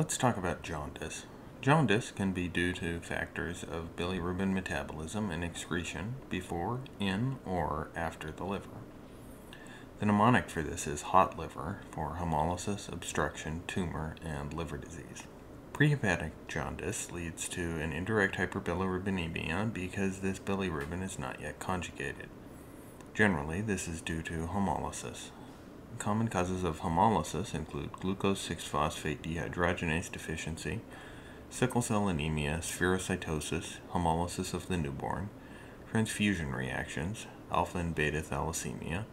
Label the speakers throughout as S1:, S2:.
S1: Let's talk about jaundice. Jaundice can be due to factors of bilirubin metabolism and excretion before, in, or after the liver. The mnemonic for this is hot liver for hemolysis, obstruction, tumor, and liver disease. Prehepatic jaundice leads to an indirect hyperbilirubinemia because this bilirubin is not yet conjugated. Generally, this is due to hemolysis. Common causes of hemolysis include glucose 6-phosphate dehydrogenase deficiency, sickle cell anemia, spherocytosis, hemolysis of the newborn, transfusion reactions, alpha and beta thalassemia,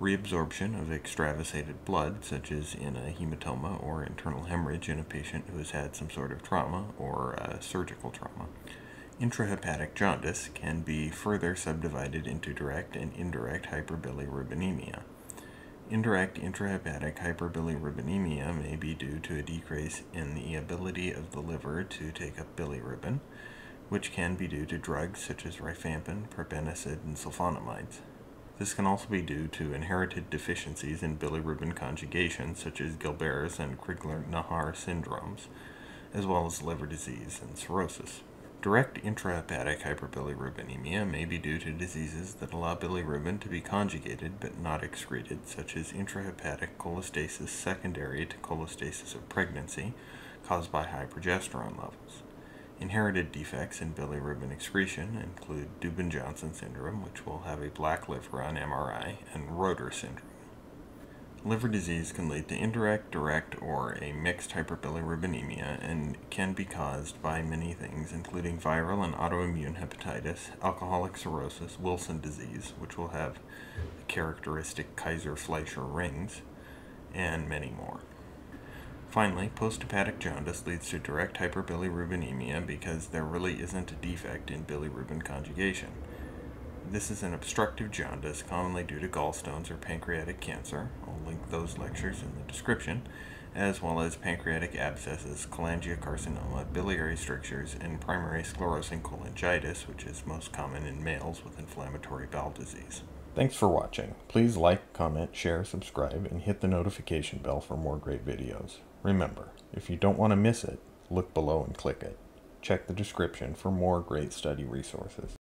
S1: reabsorption of extravasated blood, such as in a hematoma or internal hemorrhage in a patient who has had some sort of trauma or uh, surgical trauma. Intrahepatic jaundice can be further subdivided into direct and indirect hyperbilirubinemia. Indirect intrahepatic hyperbilirubinemia may be due to a decrease in the ability of the liver to take up bilirubin, which can be due to drugs such as rifampin, probenecid, and sulfonamides. This can also be due to inherited deficiencies in bilirubin conjugation, such as Gilbert's and Crigler-Najjar syndromes, as well as liver disease and cirrhosis. Direct intrahepatic hyperbilirubinemia may be due to diseases that allow bilirubin to be conjugated but not excreted, such as intrahepatic cholestasis secondary to cholestasis of pregnancy, caused by high progesterone levels. Inherited defects in bilirubin excretion include Dubin-Johnson syndrome, which will have a black liver on MRI, and Rotor syndrome. Liver disease can lead to indirect, direct, or a mixed hyperbilirubinemia and can be caused by many things, including viral and autoimmune hepatitis, alcoholic cirrhosis, Wilson disease, which will have the characteristic Kayser-Fleischer rings, and many more. Finally, posthepatic jaundice leads to direct hyperbilirubinemia because there really isn't a defect in bilirubin conjugation. This is an obstructive jaundice, commonly due to gallstones or pancreatic cancer. I'll link those lectures in the description, as well as pancreatic abscesses, cholangiocarcinoma, biliary strictures, and primary sclerosing cholangitis, which is most common in males with inflammatory bowel disease. Thanks for watching. Please like, comment, share, subscribe, and hit the notification bell for more great videos. Remember, if you don't want to miss it, look below and click it. Check the description for more great study resources.